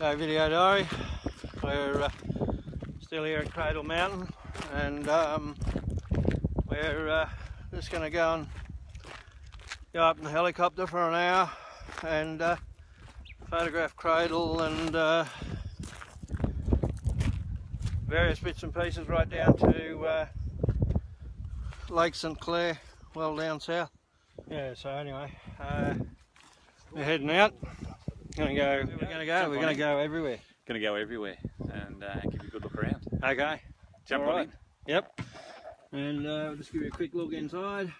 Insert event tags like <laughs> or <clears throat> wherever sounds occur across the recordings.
Go Video Diary. We're uh, still here at Cradle Mountain and um, we're uh, just going to go and go up in the helicopter for an hour and uh, photograph Cradle and uh, various bits and pieces right down to uh, Lake St Clair, well down south. Yeah, so anyway, uh, we're heading out. Gonna go. We're gonna go. We're gonna go everywhere. Gonna go everywhere and uh, give you a good look around. Okay. Jump All on right. in. Yep. And uh, we'll just give you a quick look inside.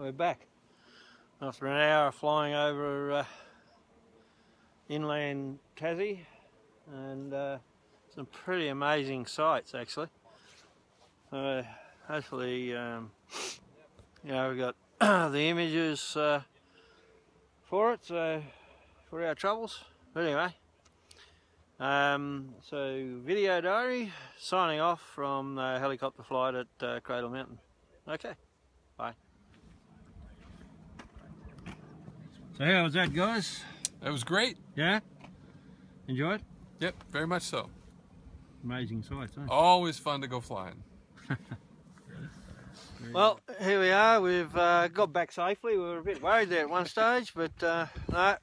We're back after an hour flying over uh, inland Tassie and uh, some pretty amazing sights actually. Uh, hopefully, um, you know, we've got <clears throat> the images uh, for it, so for our troubles. But anyway, um, so video diary signing off from the helicopter flight at uh, Cradle Mountain. Okay, bye. So how was that, guys? That was great. Yeah? Enjoy it? Yep, very much so. Amazing sights, huh? Always fun to go flying. <laughs> Well, here we are. We've uh, got back safely. We were a bit worried there at one stage, but uh, no,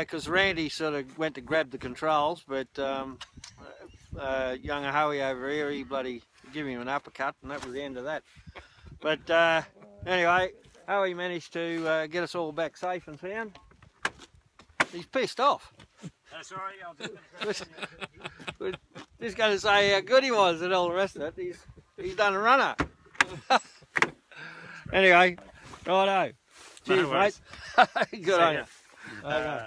because Randy sort of went to grab the controls, but um, uh, young Howie over here, he bloody gave him an uppercut, and that was the end of that. But uh, anyway, Howie managed to uh, get us all back safe and sound. He's pissed off. That's all right. I'll <laughs> just just going to say how good he was and all the rest of it. He's he's done a runner. <laughs> anyway, righto. Cheers, mate. <laughs> good See on ya. you. Uh,